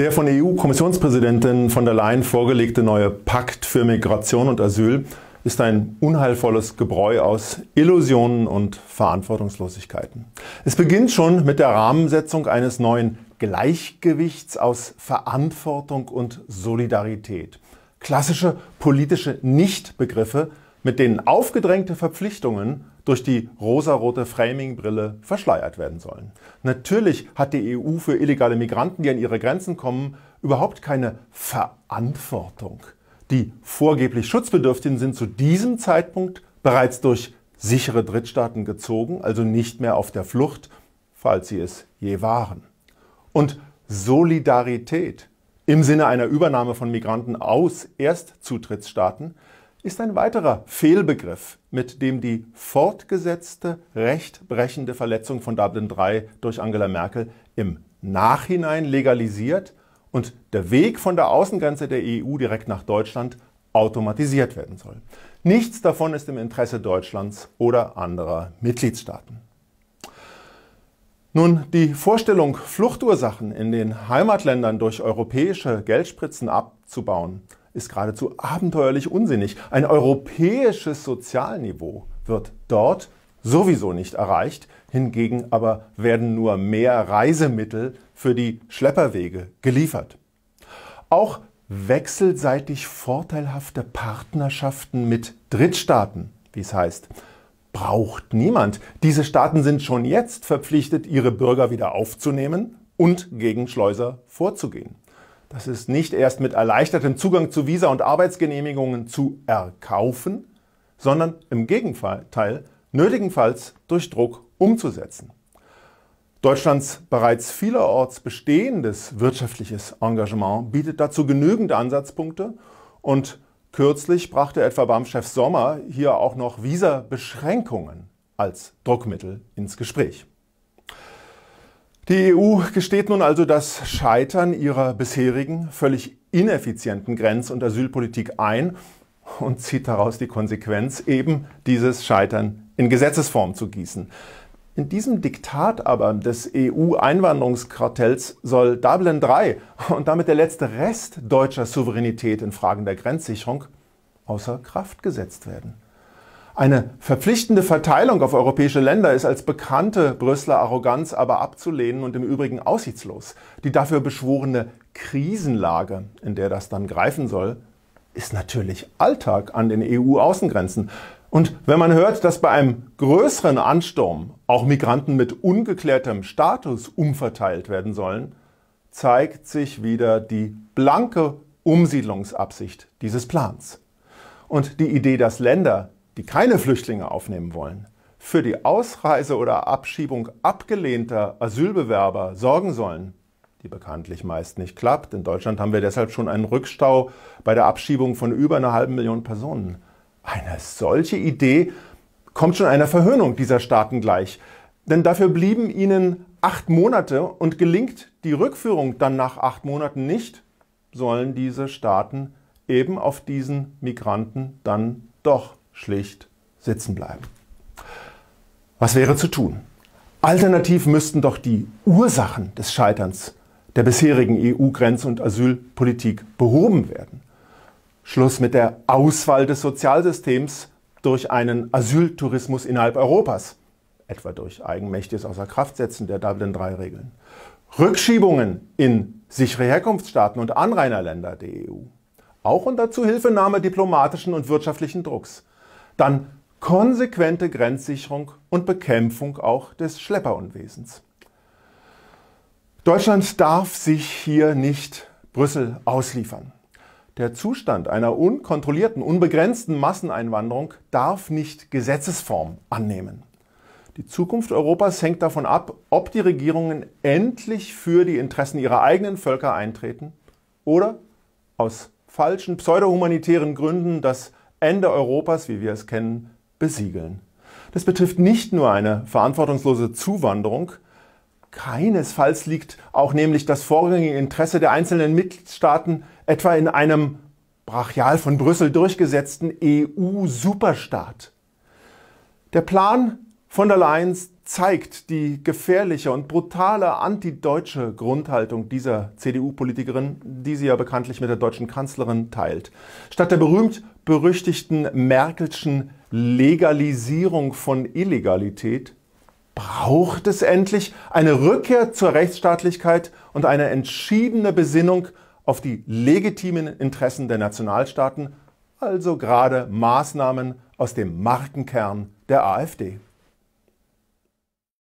Der von EU-Kommissionspräsidentin von der Leyen vorgelegte neue Pakt für Migration und Asyl ist ein unheilvolles Gebräu aus Illusionen und Verantwortungslosigkeiten. Es beginnt schon mit der Rahmensetzung eines neuen Gleichgewichts aus Verantwortung und Solidarität. Klassische politische Nichtbegriffe, mit denen aufgedrängte Verpflichtungen durch die rosarote Framing-Brille verschleiert werden sollen. Natürlich hat die EU für illegale Migranten, die an ihre Grenzen kommen, überhaupt keine Verantwortung. Die vorgeblich Schutzbedürftigen sind zu diesem Zeitpunkt bereits durch sichere Drittstaaten gezogen, also nicht mehr auf der Flucht, falls sie es je waren. Und Solidarität im Sinne einer Übernahme von Migranten aus Erstzutrittsstaaten ist ein weiterer Fehlbegriff, mit dem die fortgesetzte rechtbrechende Verletzung von Dublin III durch Angela Merkel im Nachhinein legalisiert und der Weg von der Außengrenze der EU direkt nach Deutschland automatisiert werden soll. Nichts davon ist im Interesse Deutschlands oder anderer Mitgliedstaaten. Nun, die Vorstellung, Fluchtursachen in den Heimatländern durch europäische Geldspritzen abzubauen, ist geradezu abenteuerlich unsinnig. Ein europäisches Sozialniveau wird dort sowieso nicht erreicht, hingegen aber werden nur mehr Reisemittel für die Schlepperwege geliefert. Auch wechselseitig vorteilhafte Partnerschaften mit Drittstaaten, wie es heißt, braucht niemand. Diese Staaten sind schon jetzt verpflichtet, ihre Bürger wieder aufzunehmen und gegen Schleuser vorzugehen. Das ist nicht erst mit erleichtertem Zugang zu Visa und Arbeitsgenehmigungen zu erkaufen, sondern im Gegenteil nötigenfalls durch Druck umzusetzen. Deutschlands bereits vielerorts bestehendes wirtschaftliches Engagement bietet dazu genügend Ansatzpunkte und kürzlich brachte etwa BAM-Chef Sommer hier auch noch Visa-Beschränkungen als Druckmittel ins Gespräch. Die EU gesteht nun also das Scheitern ihrer bisherigen, völlig ineffizienten Grenz- und Asylpolitik ein und zieht daraus die Konsequenz, eben dieses Scheitern in Gesetzesform zu gießen. In diesem Diktat aber des EU-Einwanderungskartells soll Dublin III und damit der letzte Rest deutscher Souveränität in Fragen der Grenzsicherung außer Kraft gesetzt werden. Eine verpflichtende Verteilung auf europäische Länder ist als bekannte Brüsseler Arroganz aber abzulehnen und im Übrigen aussichtslos. Die dafür beschworene Krisenlage, in der das dann greifen soll, ist natürlich Alltag an den EU-Außengrenzen. Und wenn man hört, dass bei einem größeren Ansturm auch Migranten mit ungeklärtem Status umverteilt werden sollen, zeigt sich wieder die blanke Umsiedlungsabsicht dieses Plans. Und die Idee, dass Länder die keine Flüchtlinge aufnehmen wollen, für die Ausreise oder Abschiebung abgelehnter Asylbewerber sorgen sollen, die bekanntlich meist nicht klappt. In Deutschland haben wir deshalb schon einen Rückstau bei der Abschiebung von über einer halben Million Personen. Eine solche Idee kommt schon einer Verhöhnung dieser Staaten gleich. Denn dafür blieben ihnen acht Monate und gelingt die Rückführung dann nach acht Monaten nicht, sollen diese Staaten eben auf diesen Migranten dann doch schlicht sitzen bleiben. Was wäre zu tun? Alternativ müssten doch die Ursachen des Scheiterns der bisherigen EU-Grenz- und Asylpolitik behoben werden. Schluss mit der Auswahl des Sozialsystems durch einen Asyltourismus innerhalb Europas, etwa durch eigenmächtiges Außerkraftsetzen der Dublin-III-Regeln. Rückschiebungen in sichere Herkunftsstaaten und Anrainerländer der EU. Auch unter Zuhilfenahme diplomatischen und wirtschaftlichen Drucks. Dann konsequente Grenzsicherung und Bekämpfung auch des Schlepperunwesens. Deutschland darf sich hier nicht Brüssel ausliefern. Der Zustand einer unkontrollierten, unbegrenzten Masseneinwanderung darf nicht Gesetzesform annehmen. Die Zukunft Europas hängt davon ab, ob die Regierungen endlich für die Interessen ihrer eigenen Völker eintreten oder aus falschen pseudohumanitären Gründen das Ende Europas, wie wir es kennen, besiegeln. Das betrifft nicht nur eine verantwortungslose Zuwanderung, keinesfalls liegt auch nämlich das vorrangige Interesse der einzelnen Mitgliedstaaten etwa in einem brachial von Brüssel durchgesetzten EU-Superstaat. Der Plan von der Leyen zeigt die gefährliche und brutale antideutsche Grundhaltung dieser CDU-Politikerin, die sie ja bekanntlich mit der deutschen Kanzlerin teilt. Statt der berühmt-berüchtigten Merkelschen Legalisierung von Illegalität braucht es endlich eine Rückkehr zur Rechtsstaatlichkeit und eine entschiedene Besinnung auf die legitimen Interessen der Nationalstaaten, also gerade Maßnahmen aus dem Markenkern der AfD.